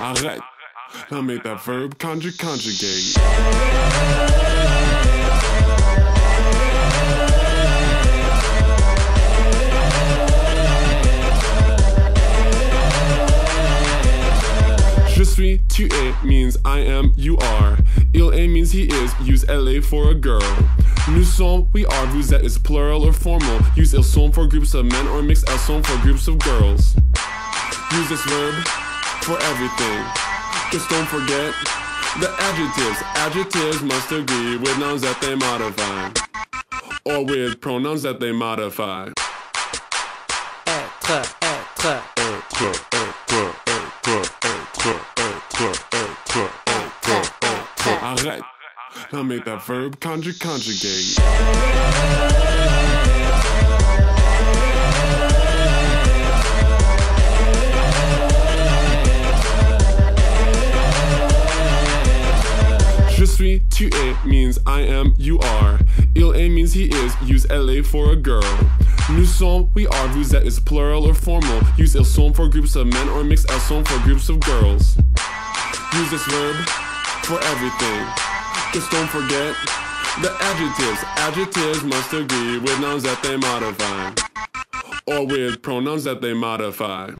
Arrête. Now make that verb conjugate conjugate. Je suis, tu es means I am, you are. Il est means he is, use elle for a girl. Nous we are, vous êtes is plural or formal. Use ils sont for groups of men or mix elles sont for groups of girls. Use this verb for everything. Just don't forget the adjectives. Adjectives must agree with nouns that they modify. Or with pronouns that they modify. être, être, Être, être, être, être, être, être, être, être. Arrête. Now make that verb conjugate conjugate. Je suis, tu es means I am, you are. Il est means he is, use elle for a girl. Nous sommes, we are, vous êtes is plural or formal. Use ils sont for groups of men or mix elles sont for groups of girls. Use this verb for everything. Just don't forget the adjectives. Adjectives must agree with nouns that they modify. Or with pronouns that they modify.